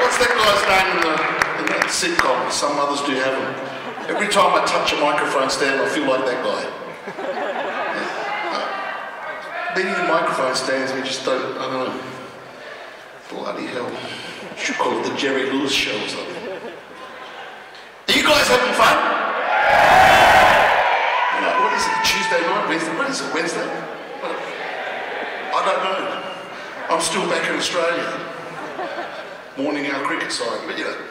what's that guy's name in, the, in that sitcom? Some others do have him. Every time I touch a microphone stand, I feel like that guy. Yeah. Uh, being in microphone stands, we just don't, I don't know. Bloody hell. Should call it the Jerry Lewis show or something. Are you guys having fun? You know, what is it? Tuesday night? Wednesday? What is it? Wednesday? I don't know. I'm still back in Australia. Mourning our cricket side, but you know.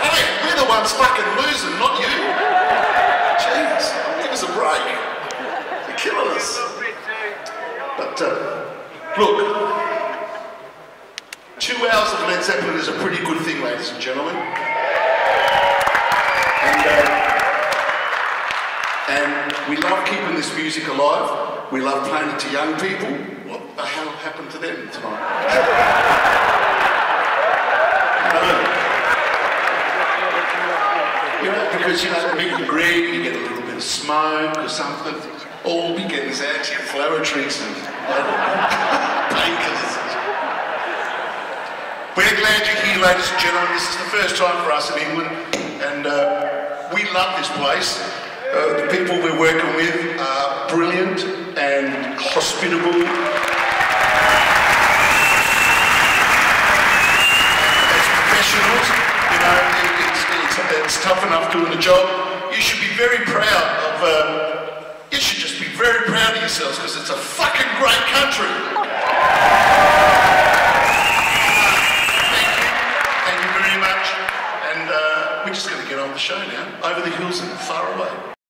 Hey, we're the ones fucking losing, not you. Jeez, give us a break. You're killing us. But uh, look, two hours of Led Zeppelin is a pretty good thing, ladies and gentlemen. We love keeping this music alive. We love playing it to young people. What the hell happened to them tonight? You know, because you know, meet and greet, you get a little bit of smoke or something. All begins anti-inflammatories and painkillers. We're glad you're here, ladies and gentlemen. This is the first time for us in England, and uh, we love this place. Uh, the people we're working with are brilliant and hospitable. As professionals, you know, it, it's, it's, it's tough enough doing the job. You should be very proud of. Uh, you should just be very proud of yourselves because it's a fucking great country. Thank you. Thank you very much. And we're just going to get on the show now. Over the hills and far away.